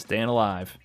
Staying alive.